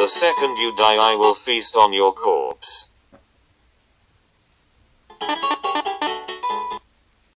The second you die I will feast on your corpse.